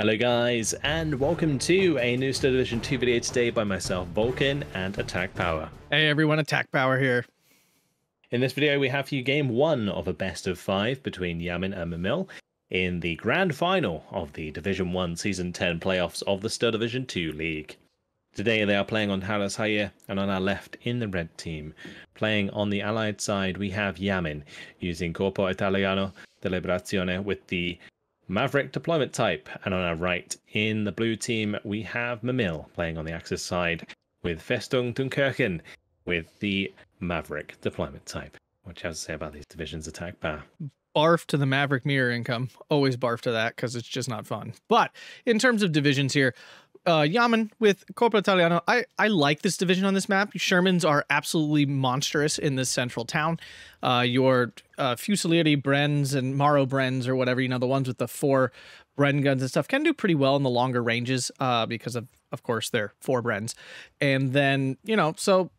Hello guys, and welcome to a new Steel Division 2 video today by myself, Vulcan, and Attack Power. Hey everyone, Attack Power here. In this video, we have for you game one of a best of five between Yamin and Mimile in the grand final of the Division 1 Season 10 playoffs of the Steel Division 2 League. Today they are playing on Haroshaje, and on our left in the red team. Playing on the allied side, we have Yamin using Corpo Italiano de Liberazione with the Maverick deployment type. And on our right, in the blue team, we have Mimile playing on the Axis side with Festung Dunkirchen with the Maverick deployment type. What do you have to say about these divisions attack power? Barf to the Maverick mirror income. Always barf to that because it's just not fun. But in terms of divisions here, uh, Yamin with Corpo Italiano. I, I like this division on this map. Shermans are absolutely monstrous in this central town. Uh, your uh, Fusilieri Brens and Maro Brens or whatever, you know, the ones with the four Bren guns and stuff can do pretty well in the longer ranges uh, because of, of course, they're four Brens. And then, you know, so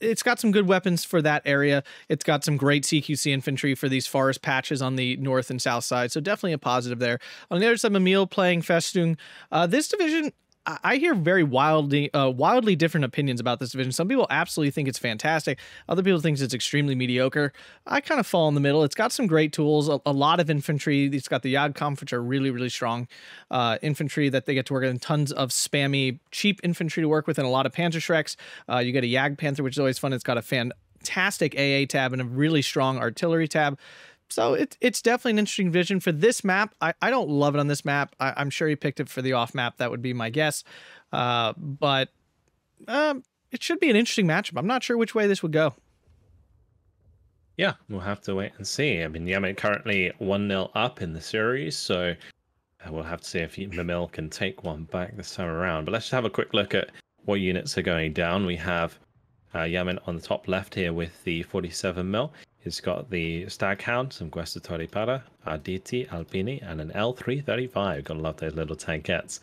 it's got some good weapons for that area. It's got some great CQC infantry for these forest patches on the north and south side. So definitely a positive there. On the other side, Mimile playing Festung. Uh, this division, I hear very wildly, uh, wildly different opinions about this division. Some people absolutely think it's fantastic. Other people think it's extremely mediocre. I kind of fall in the middle. It's got some great tools, a, a lot of infantry. It's got the Jagdkampf, which are really, really strong uh, infantry that they get to work and tons of spammy, cheap infantry to work with, and a lot of Panzerschrecks. Uh, you get a Jagdpanther, which is always fun. It's got a fantastic AA tab and a really strong artillery tab so it's it's definitely an interesting vision for this map. I, I don't love it on this map. I, am sure he picked it for the off map. That would be my guess. Uh, but um, it should be an interesting matchup. I'm not sure which way this would go. Yeah, we'll have to wait and see. I mean, Yamin currently 1 0 up in the series, so uh, we'll have to see if Mimile can take one back this time around. But let's just have a quick look at what units are going down. We have uh, Yamin on the top left here with the 47 mil. He's got the Staghound, some Guastatori Para, Arditi, Alpini, and an L335. Gonna love those little tankettes.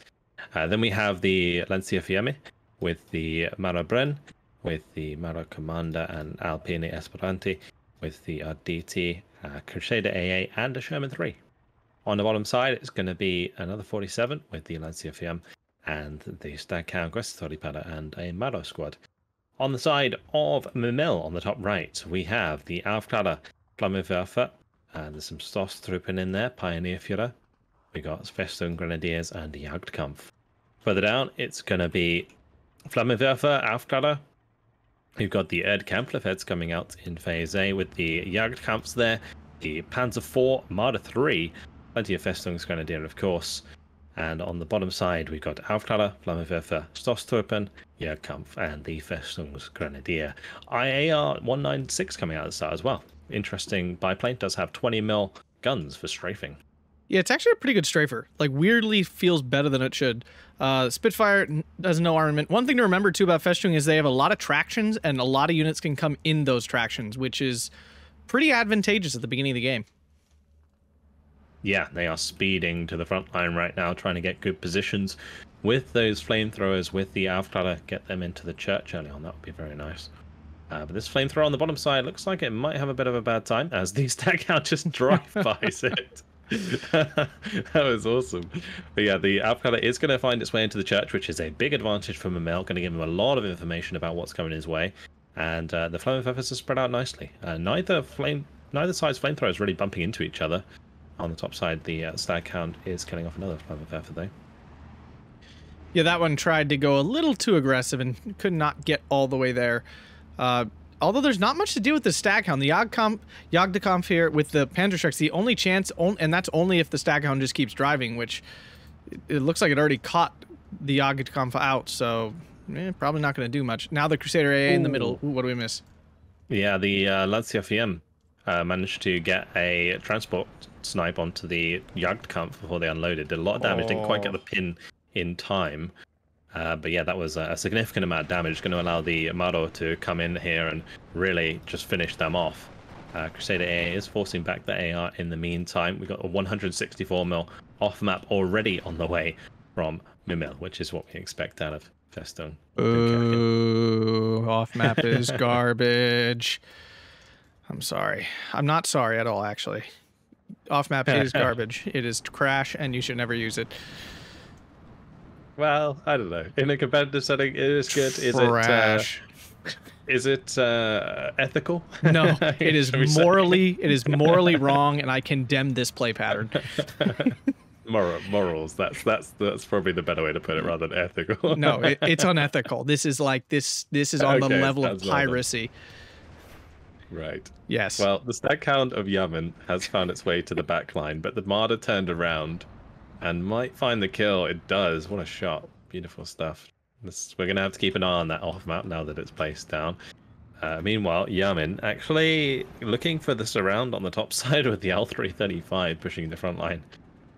Uh, then we have the Lancia Fiemme with the Mara Bren, with the Mara Commander and Alpini Esploranti, with the Arditi, uh, Crusader AA, and a Sherman 3. On the bottom side, it's going to be another 47 with the Lancia Fiemme and the Staghound, Guastatori Para, and a Maro squad. On the side of Mimile, on the top right, we have the Aufklärer Flammenwerfer, and there's some Stoßtruppen in there, Pioneer Führer. We got Festung Grenadiers and Jagdkampf. Further down, it's going to be Flammenwerfer, Aufklärer. We've got the Erdkampflefets coming out in Phase A with the Jagdkampfs there, the Panzer IV, Marder 3, plenty of Festungs Grenadier, of course. And on the bottom side, we've got Aufklärer, Flammenwerfer, Stoßtruppen, Jagdkampf, and the Festungsgrenadier. IAR 196 coming out at the start as well. Interesting biplane, does have 20 mil guns for strafing. Yeah, it's actually a pretty good strafer. Like, weirdly feels better than it should. Uh, Spitfire has no armament. One thing to remember, too, about Festung is they have a lot of tractions, and a lot of units can come in those tractions, which is pretty advantageous at the beginning of the game yeah, they are speeding to the front line right now, trying to get good positions with those flamethrowers, with the Aufklärer, get them into the church early on. That would be very nice. Uh, but this flamethrower on the bottom side looks like it might have a bit of a bad time as the Staghound just drive by it. that was awesome. But yeah, the Aufklärer is going to find its way into the church, which is a big advantage for Mimile, going to give him a lot of information about what's coming his way. And uh, the flamethrowers are spread out nicely. Uh, neither flame, neither side's flamethrower is really bumping into each other on the top side, the uh, Staghound is killing off another Flammenwerfer though. Yeah, that one tried to go a little too aggressive and could not get all the way there. Uh, although there's not much to do with the Staghound. The Jagdkampf here with the Panzerschrecks, the only chance, and that's only if the Staghound just keeps driving, which it looks like it already caught the Jagdkampf out, so eh, probably not going to do much. Now the Crusader AA Ooh. in the middle. Ooh, what do we miss? Yeah, the uh, Lancia Fiemme uh, managed to get a transport snipe onto the Jagdkampf before they unloaded. Did a lot of damage. Oh. Didn't quite get the oh. pin in time. Uh, but yeah, that was a significant amount of damage. Going to allow the Maro to come in here and really just finish them off. Uh, Crusader AA is forcing back the AR in the meantime. We've got a 164 mil off map already on the way from Mimile, which is what we expect out of Festung. Ooh, off map is garbage. I'm sorry. I'm not sorry at all, actually. Off map is garbage. It is trash, and you should never use it. Well, I don't know. In a competitive setting, it is good. Is Trash. it? Uh, is it uh, ethical? No, it is Shall we say? morally it is morally wrong, and I condemn this play pattern. Moral, morals. That's that's that's probably the better way to put it, rather than ethical. No, it, it's unethical. This is like this. This is on the level of that's well piracy. Right. Yes. Well, the Staghound of Yamin has found its way to the back line, but the Marder turned around and might find the kill. It does. What a shot. Beautiful stuff. This, we're going to have to keep an eye on that off map now that it's placed down. Uh, meanwhile, Yamin actually looking for the surround on the top side with the L335 pushing the front line.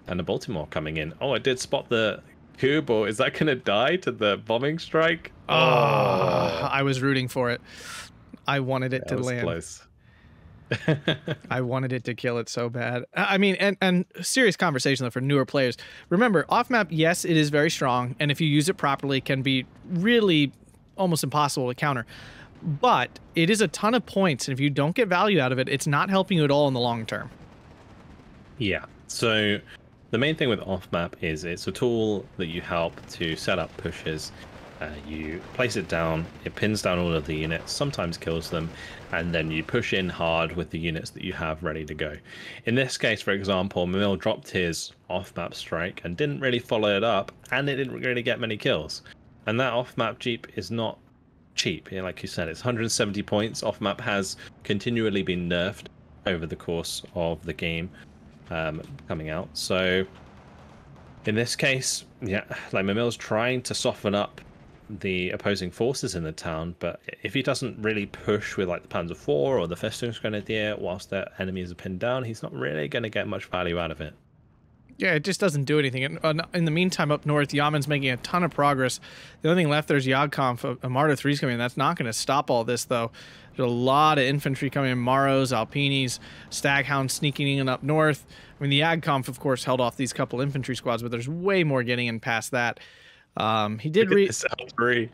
And the Baltimore coming in. Oh, I did spot the cube, or is that going to die to the bombing strike? Ah, I was rooting for it. I wanted it that to land. close. I wanted it to kill it so bad. I I mean, and and serious conversation though for newer players. Remember, off map, yes, it is very strong, and if you use it properly, can be really almost impossible to counter. But it is a ton of points, and if you don't get value out of it, it's not helping you at all in the long term. Yeah. So the main thing with off map is it's a tool that you help to set up pushes. Uh, you place it down, it pins down all of the units, sometimes kills them, and then you push in hard with the units that you have ready to go. In this case, for example, Mimile dropped his off map strike and didn't really follow it up, and it didn't really get many kills. And that off map Jeep is not cheap. Like you said, it's 170 points. Off map has continually been nerfed over the course of the game um, coming out. So in this case, yeah, like Mimile's trying to soften up the opposing forces in the town, but if he doesn't really push with like the Panzer IV or the Festungsgrenadier whilst their enemies are pinned down, he's not really going to get much value out of it. Yeah, it just doesn't do anything. And, uh, in the meantime, up north, Yamin's making a ton of progress. The only thing left there is Jagdkampf. A, a Marder 3's coming in. That's not going to stop all this, though. There's a lot of infantry coming in Maros, Alpinis, Staghound sneaking in up north. I mean, the Jagdkampf, of course, held off these couple infantry squads, but there's way more getting in past that. Um, he did read at re. this L3,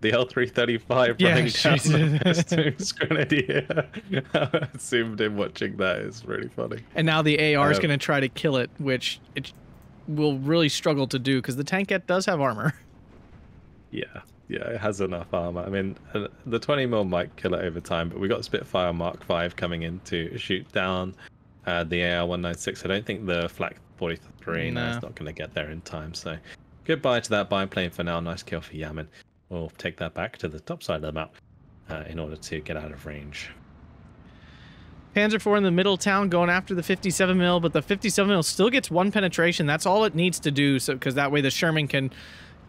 the L335 Yeah, running down the. Festungsgrenadier. I zoomed in watching that is really funny. And now the AR is Um, going to try to kill it, which it will really struggle to do because the tankette does have armor. Yeah, yeah, it has enough armor. I mean, uh, the 20 mil might kill it over time, but we got Spitfire Mark V coming in to shoot down uh, the AR-196. I don't think the Flak 43 no. It's not going to get there in time. So goodbye to that biplane for now. Nice kill for Yamin. We'll take that back to the top side of the map uh, in order to get out of range. Panzer IV in the middle town going after the 57 mil, but the 57 mil still gets one penetration. That's all it needs to do, so because that way the Sherman can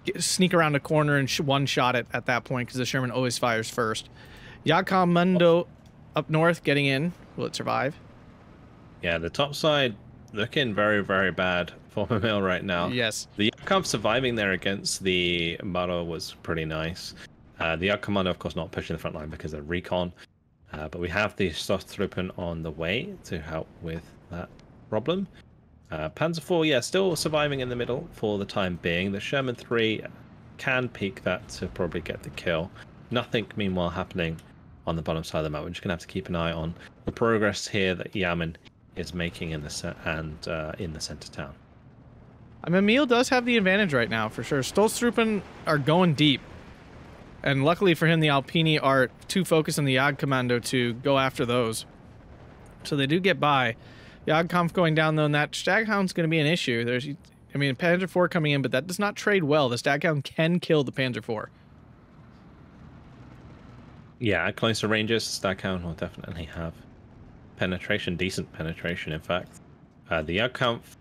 get, sneak around a corner and sh- one shot it at that point because the Sherman always fires first. Yakamundo up north getting in. Will it survive? Yeah, the top side looking very, very bad for Mimile right now. Yes. The Yakup surviving there against the Maro was pretty nice. Uh, the Yak Commander, of course, not pushing the front line because of recon. Uh, but we have the Stoßtruppen on the way to help with that problem. Uh, Panzer IV, yeah, still surviving in the middle for the time being. The Sherman 3 can peak that to probably get the kill. Nothing, meanwhile, happening on the bottom side of the map. We're just going to have to keep an eye on the progress here that Yamin is making in the and uh, in the center town. I mean, Mimile does have the advantage right now for sure. Stoßtruppen are going deep. And luckily for him, the Alpini are too focused on the Yag Commando to go after those. So they do get by. Jagdkampf going down though, and that Staghound's going to be an issue. There's, I mean, Panzer IV coming in, but that does not trade well. The Staghound can kill the Panzer IV. Yeah, closer ranges, Staghound will definitely have penetration, decent penetration, in fact. Uh, the Jagdkampf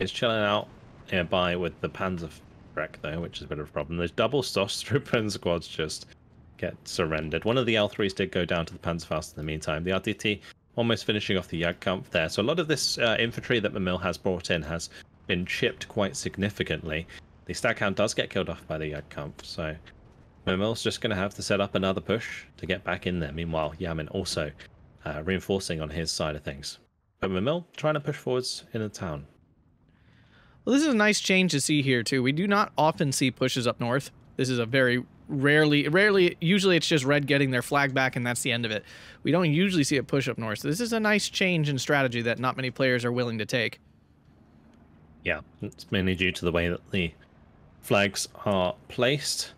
is chilling out nearby with the Panzer wreck, though, which is a bit of a problem. Those double Stoßtruppen squads just get surrendered. One of the L3s did go down to the Panzerfaust in the meantime. The Arditi almost finishing off the Jagdkampf there. So a lot of this uh, infantry that Mimile has brought in has been chipped quite significantly. The Staghound does get killed off by the Jagdkampf, so Mimile's just going to have to set up another push to get back in there. Meanwhile, Yamin also uh, reinforcing on his side of things. But Mimile trying to push forwards in the town. Well, this is a nice change to see here too. We do not often see pushes up north. This is a very rarely, rarely. Usually, it's just red getting their flag back, and that's the end of it. We don't usually see a push up north. So this is a nice change in strategy that not many players are willing to take. Yeah, it's mainly due to the way that the flags are placed,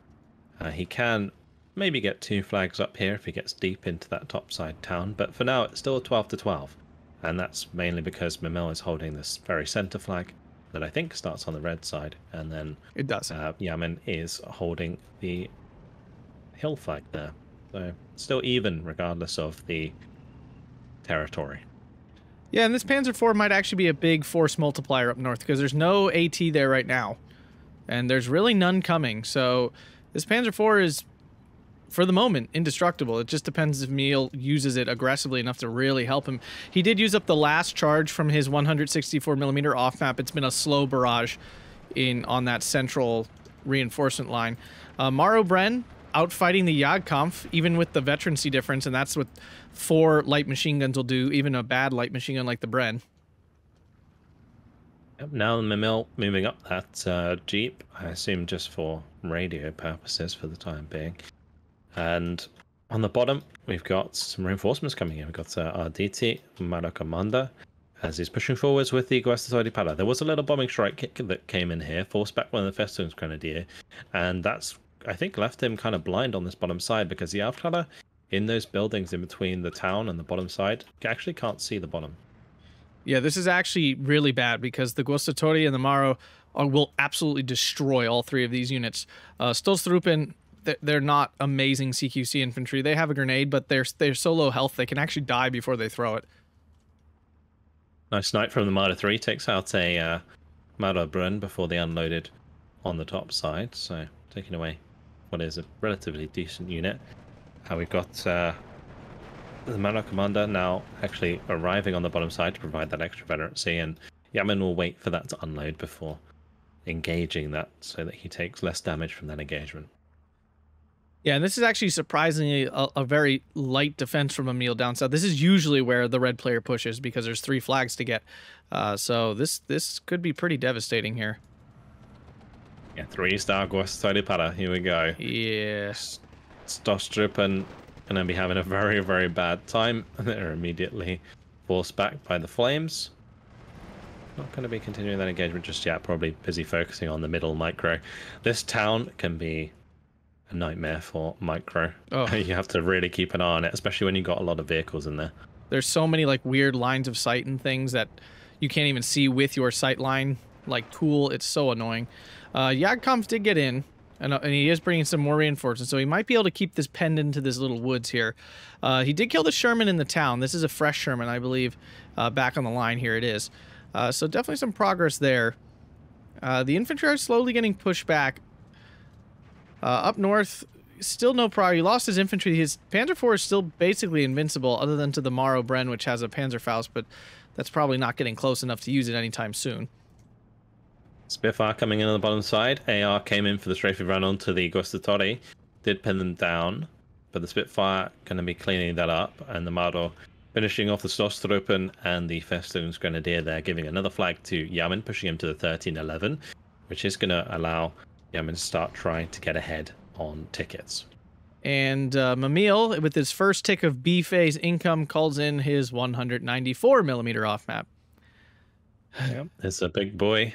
uh, he can maybe get two flags up here if he gets deep into that topside town. But for now, it's still 12 to 12. And that's mainly because Mimile is holding this very center flag that I think starts on the red side. And then it does. Uh, is holding the hill flag there. So still even regardless of the territory. Yeah, and this Panzer IV might actually be a big force multiplier up north because there's no AT there right now. And there's really none coming. So this Panzer IV is, for the moment, indestructible. It just depends if Mimile uses it aggressively enough to really help him. He did use up the last charge from his 164 millimeter off map. It's been a slow barrage in on that central reinforcement line. Uh, Maro Bren out fighting the Jagdkampf, even with the veterancy difference, and that's what four light machine guns will do, even a bad light machine gun like the Bren. Yep, now Mimile moving up that uh, Jeep, I assume just for radio purposes for the time being. And on the bottom, we've got some reinforcements coming in. We've got uh, Arditi Commander as he's pushing forwards with the Guastatori Para. There was a little bombing strike that came in here, forced back one of the Festungs Grenadier, and that's I think left him kind of blind on this bottom side because the Aufklärer in those buildings in between the town and the bottom side actually can't see the bottom. Yeah, this is actually really bad because the Guastatori and the Maro will absolutely destroy all three of these units. Uh, Stoßtruppen, they're not amazing CQC infantry. They have a grenade, but they're they're so low health they can actually die before they throw it. Nice snipe from the Marder 3 takes out a uh, Marder Brun before they unloaded on the top side. So taking away what is a relatively decent unit. Uh, we've got uh, the Mano Commander now actually arriving on the bottom side to provide that extra veterancy, and Yamin will wait for that to unload before engaging that so that he takes less damage from that engagement. Yeah, and this is actually surprisingly a, a very light defense from Mimile down south. This is usually where the red player pushes because there's three flags to get. Uh, so this this could be pretty devastating here. Yeah, three star Guastari Para. Here we go. Yes. Stoßtruppen going to be having a very, very bad time. They're immediately forced back by the flames. Not going to be continuing that engagement just yet. Probably busy focusing on the middle micro. This town can be a nightmare for micro. Oh. you have to really keep an eye on it, especially when you've got a lot of vehicles in there. There's so many like weird lines of sight and things that you can't even see with your sight line like tool. It's so annoying. Uh, Jagdkampf did get in, and, uh, and, he is bringing some more reinforcements, so he might be able to keep this penned into this little woods here. Uh, he did kill the Sherman in the town. This is a fresh Sherman, I believe, uh, back on the line. Here it is. Uh, so definitely some progress there. Uh, the infantry are slowly getting pushed back. Uh, up north, still no progress. He lost his infantry. His Panzer IV is still basically invincible, other than to the Maro Bren, which has a Panzerfaust, but that's probably not getting close enough to use it anytime soon. Spitfire coming in on the bottom side. AR came in for the strafing run onto the Guastatori. Did pin them down, but the Spitfire going to be cleaning that up, and the Maro finishing off the Stoßtruppen and the Festungs Grenadier there, giving another flag to Yamin, pushing him to the 1311, which is going to allow Yamin to start trying to get ahead on tickets. And uh, Mimile, with his first tick of B phase income, calls in his 194 millimeter off map. Yep, it's a big boy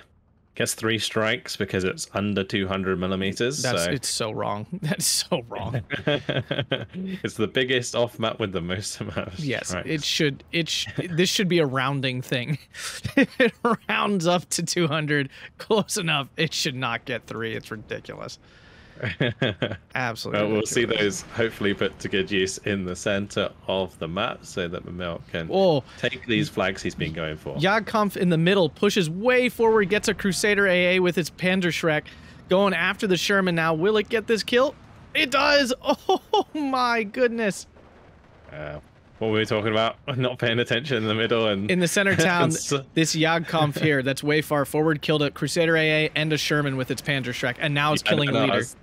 gets three strikes because it's under 200 millimeters. That's so. it's so wrong. That's so wrong. it's the biggest off map with the most amount of yes, strikes. it should. It sh- this should be a rounding thing. it rounds up to 200, close enough. It should not get three. It's ridiculous. Absolutely. Well, we'll see those hopefully put to good use in the center of the map so that Mimile can oh, take these flags he's been going for. Jagdkampf in the middle pushes way forward, gets a Crusader AA with its Panzerschreck going after the Sherman now. Will it get this kill? It does! Oh my goodness. Uh, what were we talking about? Not paying attention in the middle and in the center town. this Jagdkampf here, that's way far forward, killed a Crusader AA and a Sherman with its Panzerschreck, and now it's yeah, killing a leader. I was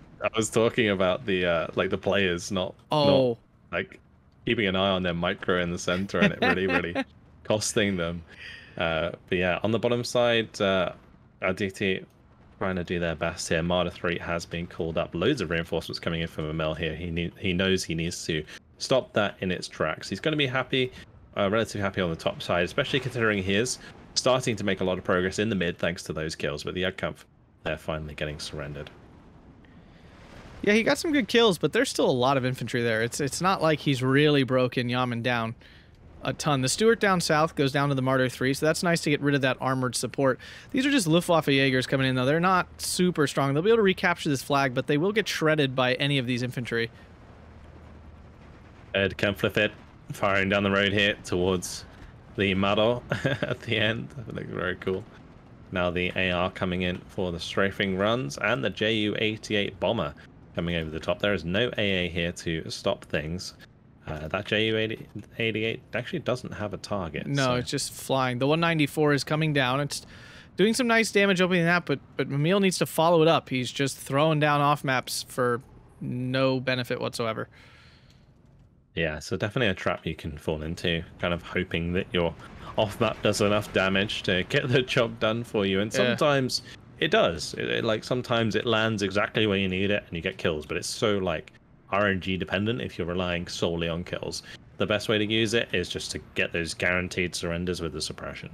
talking about the uh, like the players, not oh not, like keeping an eye on their micro in the center, and it really really costing them. Uh, but yeah, on the bottom side, uh, Arditi trying to do their best here. Marder three has been called up. Loads of reinforcements coming in from Mimile here. He need, he knows he needs to stop that in its tracks. He's going to be happy, uh, relatively happy on the top side, especially considering he is starting to make a lot of progress in the mid thanks to those kills. But the Jagdkampf they're finally getting surrendered. Yeah, he got some good kills, but there's still a lot of infantry there. It's it's not like he's really broken Yamin down a ton. The Stuart down south goes down to the Marder 3, so that's nice to get rid of that armored support. These are just Luftwaffe Jaegers coming in, though. They're not super strong. They'll be able to recapture this flag, but they will get shredded by any of these infantry. Ed it, firing down the road here towards the model at the end. Looks very cool. Now the AR coming in for the strafing runs and the Ju-88 bomber coming over the top. There is no AA here to stop things. Uh, that Ju-88 actually doesn't have a target. No, so. it's just flying. The 194 is coming down. It's doing some nice damage opening that, but but Mimile needs to follow it up. He's just throwing down off maps for no benefit whatsoever. Yeah, so definitely a trap you can fall into, kind of hoping that your off map does enough damage to get the job done for you. And sometimes yeah. It does. It, it, like sometimes it lands exactly where you need it and you get kills, but it's so like RNG dependent if you're relying solely on kills. The best way to use it is just to get those guaranteed surrenders with the suppression.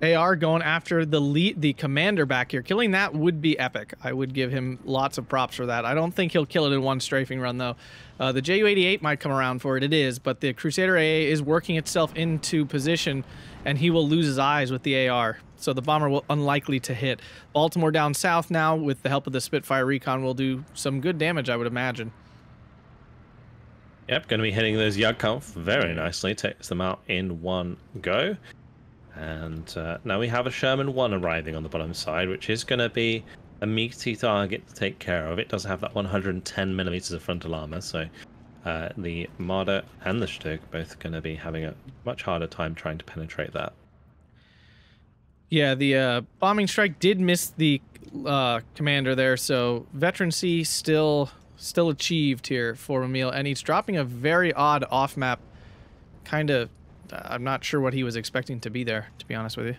AR going after the lead, the commander back here. Killing that would be epic. I would give him lots of props for that. I don't think he'll kill it in one strafing run though. Uh, the Ju-88 might come around for it. It is, but the Crusader AA is working itself into position, and he will lose his eyes with the AR. So the bomber will unlikely to hit. Baltimore down south now, with the help of the Spitfire Recon, will do some good damage, I would imagine. Yep, going to be hitting those Jagdkampf very nicely. Takes them out in one go. And uh, now we have a Sherman 1 arriving on the bottom side, which is going to be a meaty target to take care of. It does have that 110 millimeters of frontal armor, so uh, the Marder and the Stug both going to be having a much harder time trying to penetrate that. Yeah, the uh, bombing strike did miss the uh, commander there, so veterancy still still achieved here for Mimile, and he's dropping a very odd off map kind of I'm not sure what he was expecting to be there, to be honest with you.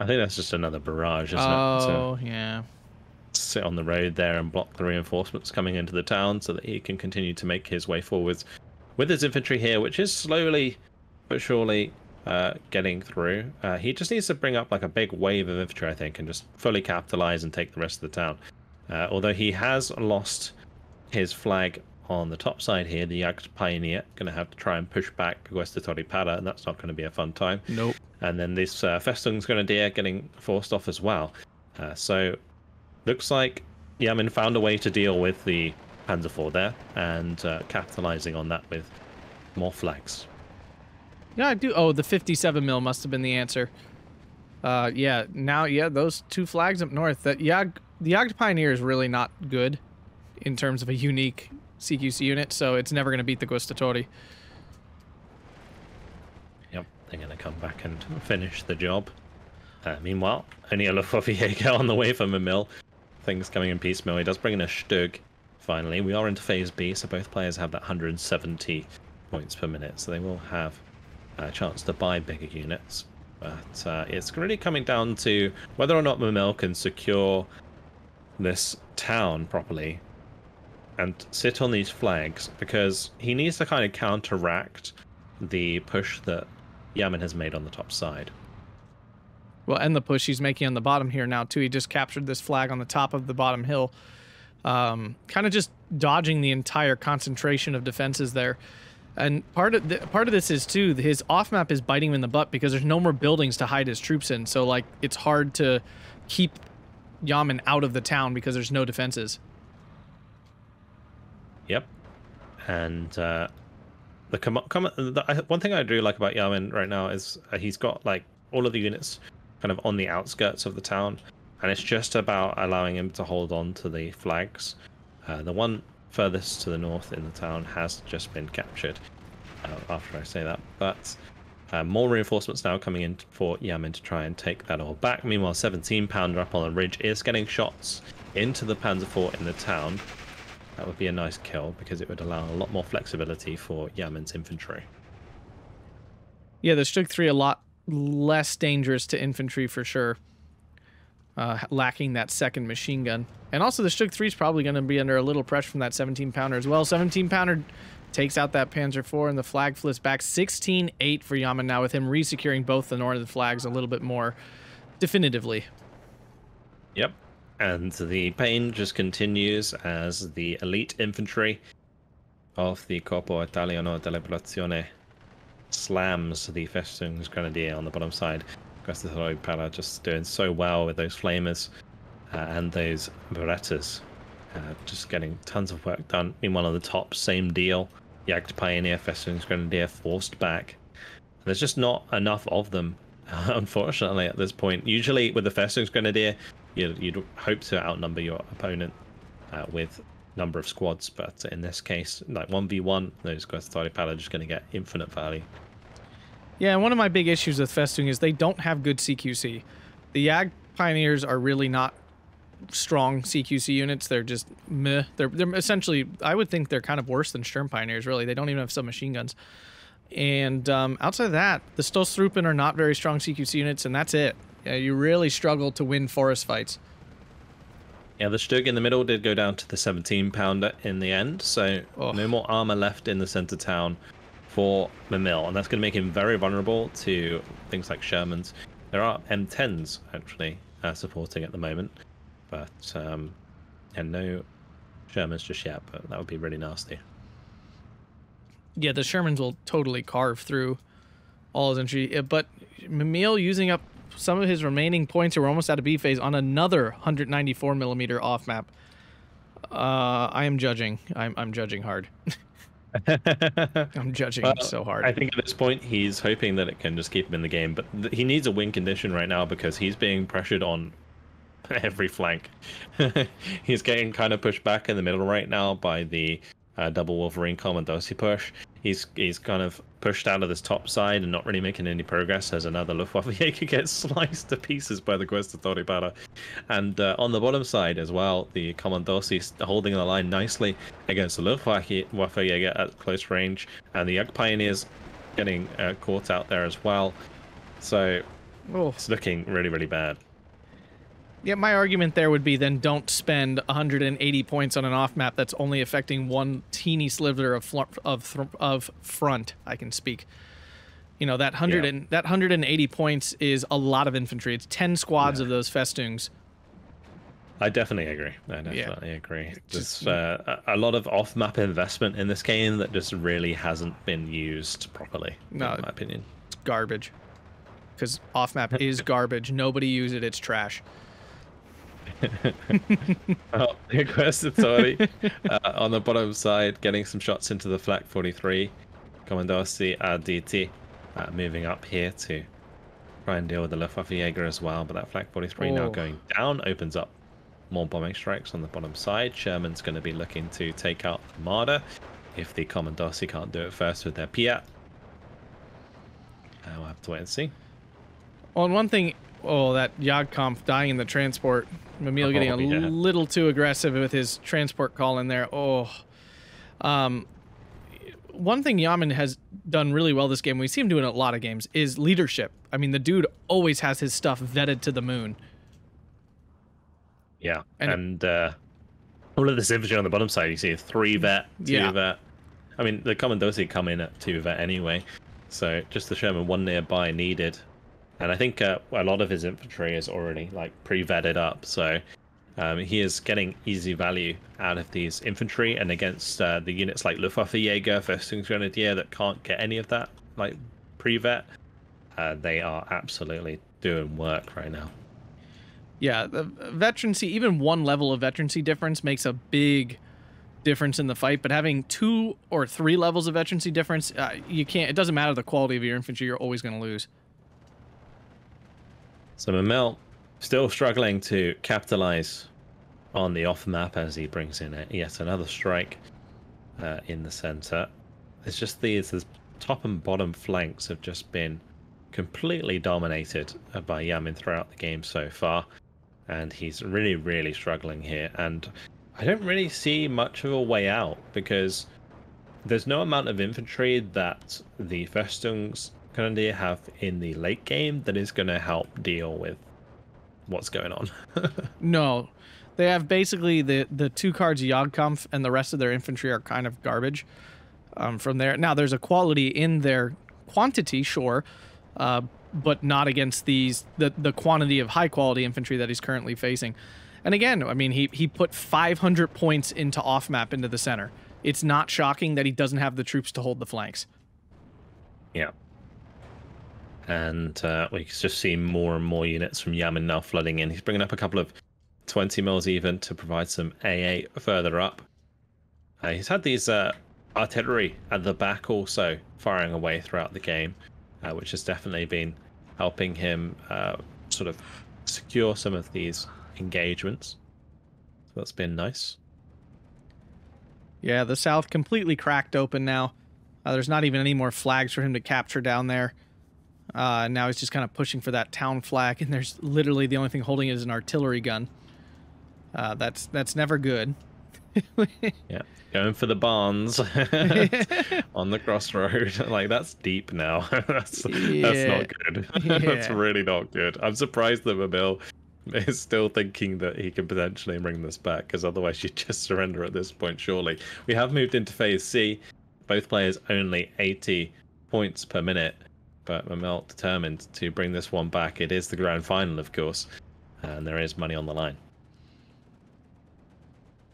I think that's just another barrage, isn't oh, it? Oh, yeah. Sit on the road there and block the reinforcements coming into the town so that he can continue to make his way forwards with his infantry here, which is slowly but surely uh, getting through. Uh, he just needs to bring up like a big wave of infantry, I think, and just fully capitalize and take the rest of the town. Uh, although he has lost his flag on the top side here, the Jagd Pioneer, going to have to try and push back Guastatori Para, and that's not going to be a fun time. Nope. And then this uh, Festungsgrenadier getting forced off as well. Uh, so, looks like Yamin found a way to deal with the Panzer IV there, and uh, capitalizing on that with more flags. Yeah, I do. Oh, the 57 mil must have been the answer. Uh, yeah, now, yeah, those two flags up north. That Yag, the Jagd Pioneer is really not good in terms of a unique CQC unit, so it's never going to beat the Guastatori. Yep, they're going to come back and finish the job. Uh, meanwhile, only a Luftwaffe on the way from a mill. Things coming in piecemeal. He does bring in a Stug, finally. We are into phase B, so both players have that 170 points per minute, so they will have a chance to buy bigger units. But uh, it's really coming down to whether or not Mimile can secure this town properly and sit on these flags because he needs to kind of counteract the push that Yamin has made on the top side. Well, and the push he's making on the bottom here now too. He just captured this flag on the top of the bottom hill, um, kind of just dodging the entire concentration of defenses there. And part of the, part of this is too his off map is biting him in the butt because there's no more buildings to hide his troops in. So like it's hard to keep Yamin out of the town because there's no defenses. Yep. And uh, the, com- com- the one thing I do like about Yamin right now is uh, he's got like all of the units kind of on the outskirts of the town, and it's just about allowing him to hold on to the flags. Uh, the one furthest to the north in the town has just been captured. Uh, after I say that, but uh, more reinforcements now coming in for Yamin to try and take that all back. Meanwhile, 17 pounder up on the ridge is getting shots into the Panzer IV in the town. That would be a nice kill because it would allow a lot more flexibility for Yamin's infantry. Yeah, the Stug 3 a lot less dangerous to infantry for sure. Uh, lacking that second machine gun. And also the Stug 3 is probably going to be under a little pressure from that 17 pounder as well. 17 pounder takes out that Panzer IV and the flag flips back 16-8 for Yamin now with him resecuring both the northern flags a little bit more definitively. Yep. And the pain just continues as the elite infantry of the Corpo Italiano della Liberazione slams the Festungs Grenadier on the bottom side. Guastatori Para just doing so well with those flamers uh, and those Berettas. Uh, just getting tons of work done. Meanwhile, on the top, same deal. Jagd Pioneer, Festungs Grenadier forced back. There's just not enough of them, unfortunately, at this point. Usually, with the Festungs Grenadier, you'd, you'd hope to outnumber your opponent uh, with number of squads, but in this case, like 1v1, those Guastatori Para are just going to get infinite value. Yeah, one of my big issues with Festung is they don't have good CQC. The Jagd Pioneers are really not strong CQC units. They're just meh. They're, they're essentially, I would think they're kind of worse than Sturm Pioneers, really. They don't even have submachine guns. And um, outside of that, the Stoßtruppen are not very strong CQC units, and that's it. Yeah, you really struggle to win forest fights. Yeah, the Stug in the middle did go down to the 17 pounder in the end, so oh. no more armor left in the center town for Mimile, and that's going to make him very vulnerable to things like Shermans. There are M10s actually uh, supporting at the moment, but um, and no Shermans just yet, but that would be really nasty. Yeah, the Shermans will totally carve through all his entry, but Mimile using up some of his remaining points who are almost out of B phase on another 194 millimeter off map. Uh, I am judging. I'm I'm judging hard. I'm judging well, so hard. I think at this point he's hoping that it can just keep him in the game, but th- he needs a win condition right now because he's being pressured on every flank. he's getting kind of pushed back in the middle right now by the uh, double Wolverine Commandosi push. He's he's kind of pushed out of this top side and not really making any progress as another Luftwaffe Jaeger gets sliced to pieces by the Guastatori Para. And uh, on the bottom side as well, the Commandosi holding the line nicely against the Luftwaffe Jaeger at close range, and the Jagd Pioneers getting uh, caught out there as well. So oh. it's looking really, really bad. Yeah, my argument there would be then don't spend 180 points on an off map that's only affecting one teeny sliver of fl- of of front. I can speak. You know that hundred yeah. and that 180 points is a lot of infantry. It's 10 squads yeah. of those Festungs. I definitely agree. I definitely yeah. agree. There's uh, a lot of off-map investment in this game that just really hasn't been used properly. No, in my opinion, it's garbage. Because off-map is garbage. Nobody uses it. It's trash. oh, Guastatori uh, on the bottom side, getting some shots into the Flak 43. Commandosi Arditi uh, moving up here to try and deal with the Luftwaffe as well. But that Flak 43 oh. now going down opens up more bombing strikes on the bottom side. Sherman's going to be looking to take out the Marder if the Commandosi can't do it first with their Piat. Uh, we'll have to wait and see. Well, and one thing, oh, that Jagdkampf dying in the transport Mimile getting a little too aggressive with his transport call in there. Oh, um, one thing Yamin has done really well this game, we see him doing a lot of games, is leadership. I mean, the dude always has his stuff vetted to the moon. Yeah, and, and uh, all of this infantry on the bottom side, you see three vet, two yeah. vet. I mean, the Commandosi come in at two vet anyway, so just the Sherman one nearby needed and I think uh, a lot of his infantry is already like pre-vetted up, so um, he is getting easy value out of these infantry, and against uh, the units like Luftwaffe Jaeger, Grenadier that can't get any of that like pre-vet, uh, they are absolutely doing work right now. Yeah, the veterancy, even one level of veterancy difference makes a big difference in the fight. But having two or three levels of veterancy difference, uh, you can't. It doesn't matter the quality of your infantry; you're always going to lose. So Mimile still struggling to capitalize on the off map as he brings in yet another strike uh, in the center. It's just these the top and bottom flanks have just been completely dominated by Yamin throughout the game so far, and he's really, really struggling here. And I don't really see much of a way out because there's no amount of infantry that the Festungs kind of have in the late game that is going to help deal with what's going on. no, they have basically the the two cards Jagdkampf and the rest of their infantry are kind of garbage. Um, from there, now there's a quality in their quantity, sure, uh, but not against these the the quantity of high quality infantry that he's currently facing. And again, I mean, he he put 500 points into off map into the center. It's not shocking that he doesn't have the troops to hold the flanks. Yeah. And uh, we can just see more and more units from Yamin now flooding in. He's bringing up a couple of 20 mils even to provide some AA further up. Uh, he's had these uh, artillery at the back also firing away throughout the game, uh, which has definitely been helping him uh, sort of secure some of these engagements. So that's been nice. Yeah, the south completely cracked open now. Uh, there's not even any more flags for him to capture down there. Uh, now he's just kind of pushing for that town flag, and there's literally the only thing holding it is an artillery gun. Uh, that's that's never good. yeah, going for the barns on the crossroad. like that's deep now. that's yeah. that's not good. Yeah. that's really not good. I'm surprised that Mimile is still thinking that he can potentially bring this back, because otherwise you'd just surrender at this point. Surely we have moved into phase C. Both players only 80 points per minute, but Mimile determined to bring this one back. It is the grand final, of course, and there is money on the line.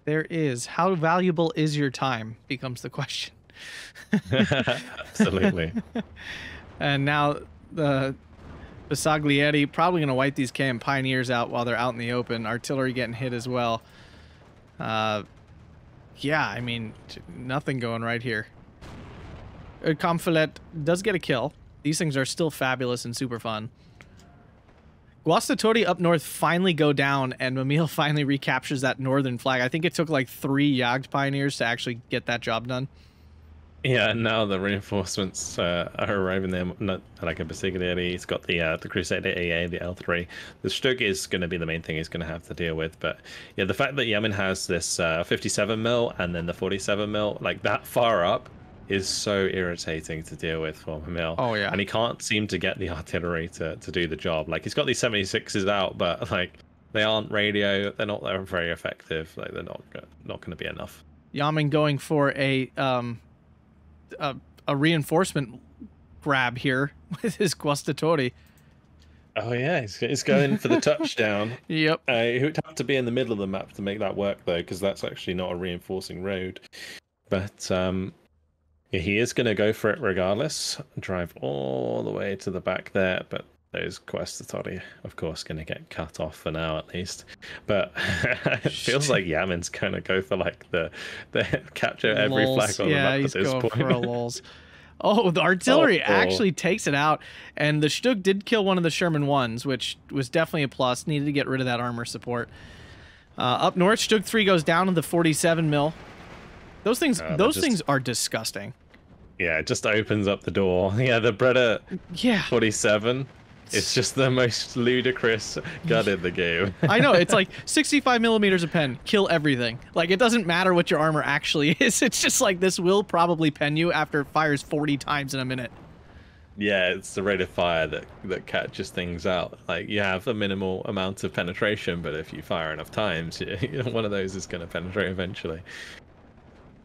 There is. How valuable is your time? Becomes the question. Absolutely. and now the Bersaglieri probably going to wipe these KM Pioneers out while they're out in the open. Artillery getting hit as well. Uh, yeah, I mean, nothing going right here. Comfilet does get a kill. These things are still fabulous and super fun. Guastatori up north finally go down, and Mimile finally recaptures that northern flag. I think it took like three Jagd pioneers to actually get that job done. Yeah, now the reinforcements uh, are arriving there. Not like a Bersaglieri. He's got the uh, the Crusader AA, the L3. The Stug is going to be the main thing he's going to have to deal with. But yeah, the fact that Yamin has this uh, 57 mil and then the 47 mil, like that far up, is so irritating to deal with for Mimile. Oh yeah, and he can't seem to get the artillery to, to do the job. Like he's got these 76s out, but like they aren't radio. They're not. They're very effective. Like they're not not going to be enough. Yamin going for a um a, a reinforcement grab here with his Guastatori. Oh yeah, he's, he's going for the touchdown. Yep. Uh, he would have to be in the middle of the map to make that work though, because that's actually not a reinforcing road. But um, yeah, he is going to go for it regardless. Drive all the way to the back there, but those quests Guastatori, of course, going to get cut off for now at least. But it feels like Yamin's going to go for like the the capture every flag on yeah, the map at this point. For a lulz. Oh, the artillery oh, oh. actually takes it out, and the Stug did kill one of the Sherman ones, which was definitely a plus. Needed to get rid of that armor support. Uh, up north, Stug three goes down to the 47 mil. Those things, uh, those just... things are disgusting. Yeah, it just opens up the door. Yeah, the Breda yeah. 47 it's just the most ludicrous gun in the game. I know. It's like 65 millimeters of pen, kill everything. Like, it doesn't matter what your armor actually is. It's just like this will probably pen you after it fires 40 times in a minute. Yeah, it's the rate of fire that, that catches things out. Like, you have a minimal amount of penetration, but if you fire enough times, one of those is going to penetrate eventually.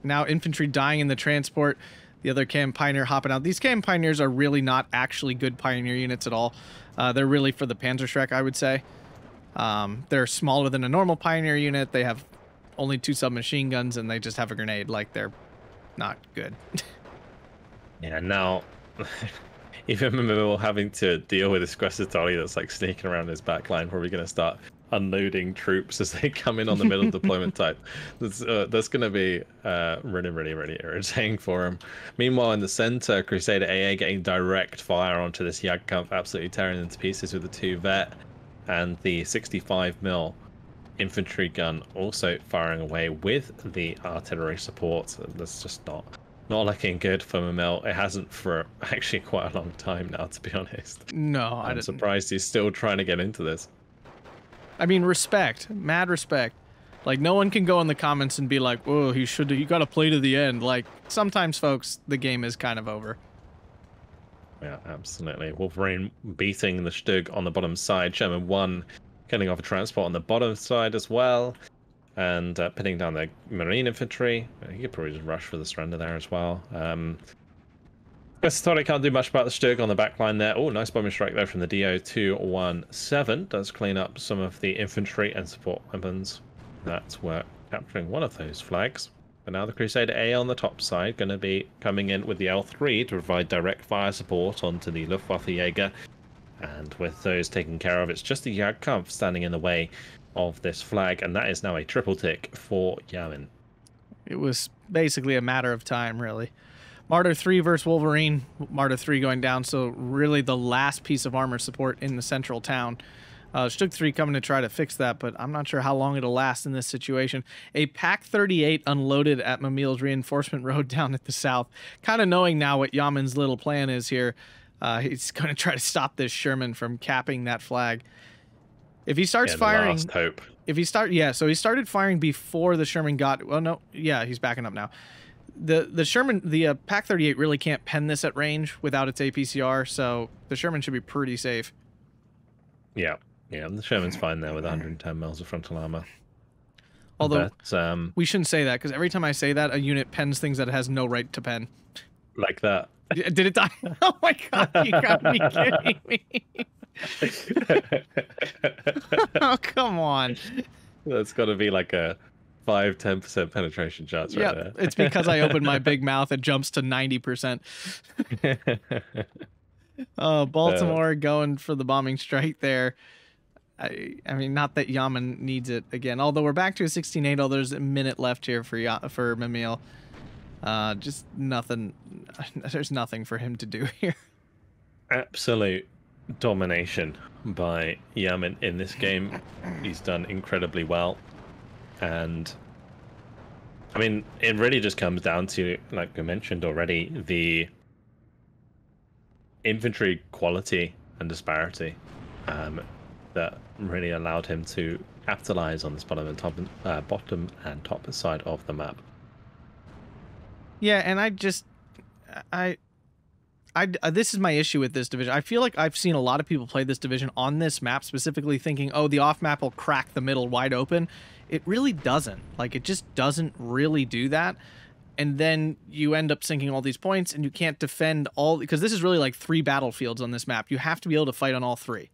Now, infantry dying in the transport the other KM Pioneer hopping out. These KM Pioneers are really not actually good Pioneer units at all. Uh, they're really for the Panzerschreck, I would say. Um, they're smaller than a normal Pioneer unit. They have only two submachine guns, and they just have a grenade. Like, they're not good. yeah, now... even remember having to deal with this Guastatori that's like sneaking around his backline, probably going to start unloading troops as they come in on the middle of deployment type. That's uh, that's going to be uh, really, really, really irritating for him. Meanwhile, in the center, Crusader AA getting direct fire onto this Jagdkampf, absolutely tearing into pieces with the two vet and the 65 mil infantry gun also firing away with the artillery support. That's just not not looking good for Mimile. It hasn't for actually quite a long time now, to be honest. No, I'm surprised he's still trying to get into this. I mean, respect, mad respect. Like no one can go in the comments and be like, "Whoa, he should. You got to play to the end." Like sometimes, folks, the game is kind of over. Yeah, absolutely. Wolverine beating the Stug on the bottom side. Sherman one, killing off a transport on the bottom side as well, and uh, pinning down the Marine infantry. He could probably just rush for the surrender there as well. Um, Gastoni can't do much about the Stug on the back line there. Oh, nice bombing strike there from the DO217. Does clean up some of the infantry and support weapons. That's work capturing one of those flags. But now the Crusader A on the top side going to be coming in with the L3 to provide direct fire support onto the Luftwaffe Jaeger. And with those taken care of, it's just the Jagdkampf standing in the way of this flag. And that is now a triple tick for Yamin. It was basically a matter of time, really. Marder 3 versus Wolverine. Marder 3 going down, so really the last piece of armor support in the central town. Uh, Stug 3 coming to try to fix that, but I'm not sure how long it'll last in this situation. A Pak 38 unloaded at Mimile's reinforcement road down at the south. Kind of knowing now what Yamin's little plan is here. Uh, he's going to try to stop this Sherman from capping that flag. If he starts Yeah, firing, last hope. if he start yeah so he started firing before the sherman got well no yeah he's backing up now the the sherman the uh, Pak 38 really can't pen this at range without its apcr so the sherman should be pretty safe Yeah, yeah. The Sherman's fine there with 110 mils of frontal armor. although but, um, we shouldn't say that because every time i say that a unit pens things that it has no right to pen like that. Did it die oh my god you gotta be kidding me oh come on That's got to be like a 5 10% penetration shots right yeah it's because i open my big mouth it jumps to 90% there. Oh, Baltimore going for the bombing strike there. I, I mean, not that Yamin needs it again. Although we're back to a 16-8, although there's a minute left here for ya- for Mimile. Uh, just nothing. There's nothing for him to do here. Absolute domination by Yamin in this game. He's done incredibly well. And I mean, it really just comes down to, like I mentioned already, the infantry quality and disparity um, that really allowed him to capitalize on this bottom and top, uh, bottom and top side of the map. Yeah, and I just, I, I, uh, this is my issue with this division. I feel like I've seen a lot of people play this division on this map specifically, thinking, "Oh, the off map will crack the middle wide open." It really doesn't. Like, it just doesn't really do that. And then you end up sinking all these points, and you can't defend all because this is really like three battlefields on this map. You have to be able to fight on all three.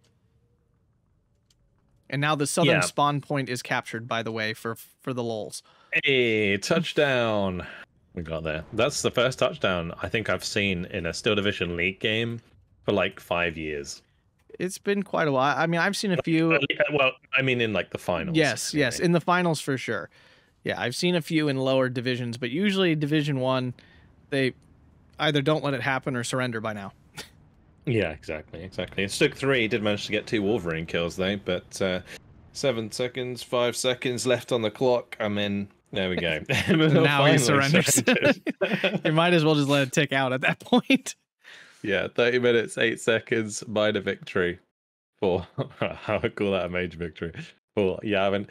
And now the southern Yeah. spawn point is captured, by the way, for for the lols. Hey, touchdown! We got there. That's the first touchdown I think I've seen in a Steel Division League game for like five years. It's been quite a while. I mean, I've seen a few. Well, I mean, in like the finals. Yes, yes, in the finals for sure. Yeah, I've seen a few in lower divisions, but usually Division One, they either don't let it happen or surrender by now. Yeah, exactly, exactly. And 3 did manage to get two Wolverine kills though, but uh, seven seconds, five seconds left on the clock. I mean, there we go. now he surrenders. you might as well just let it tick out at that point. Yeah, 30 minutes, eight seconds, minor victory for, I call that a major victory for Yamin.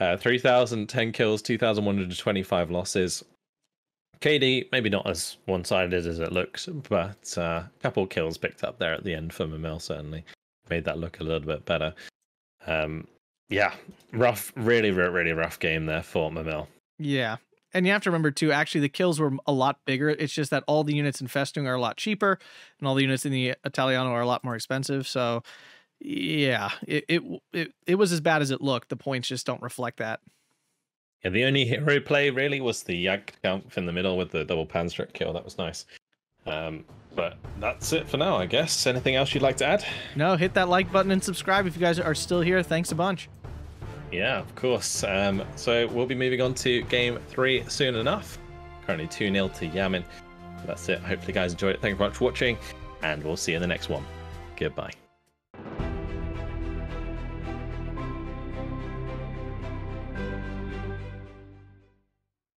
Uh, 3,010 kills, 2,125 losses. KD, maybe not as one sided as it looks, but a uh, couple kills picked up there at the end for Mimile certainly made that look a little bit better. Um, yeah, rough, really, really, really rough game there for Mimile. Yeah. And you have to remember too, actually the kills were a lot bigger. It's just that all the units in Festung are a lot cheaper and all the units in the Italiano are a lot more expensive. So yeah, it it it, it was as bad as it looked. The points just don't reflect that. Yeah, the only hero play really was the Jagdkampf in the middle with the double Panzerschreck kill. That was nice. Um, but that's it for now, I guess. Anything else you'd like to add? No, hit that like button and subscribe if you guys are still here. Thanks a bunch. Yeah, of course. Um, so we'll be moving on to game three soon enough. Currently 2 0 to Yamin. That's it. Hopefully, you guys enjoyed it. Thank you very much for watching, and we'll see you in the next one. Goodbye.